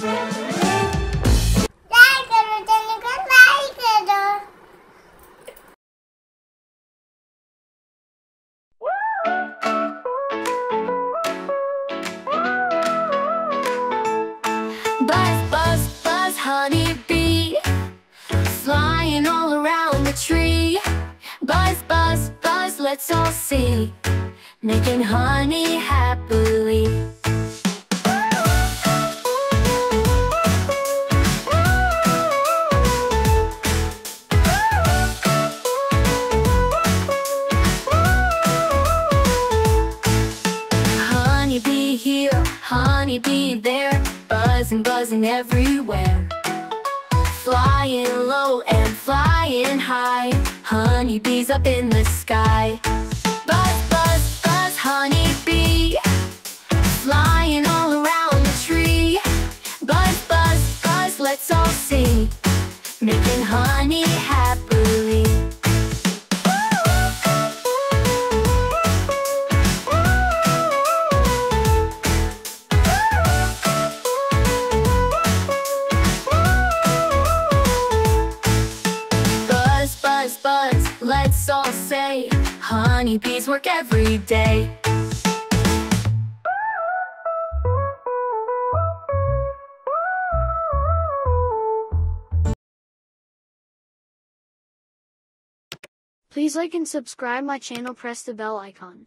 Buzz, buzz, buzz, honey bee Flying all around the tree. Buzz, buzz, buzz, let's all see. Making honey happily honeybee there, buzzing, buzzing everywhere. Flying low and flying high, honeybees up in the sky. Buzz, buzz, buzz, honeybee, flying all around the tree. Buzz, buzz, buzz, let's all sing, making honey happily. Let's all say Honeybees work every day Please like and subscribe my channel press the bell icon.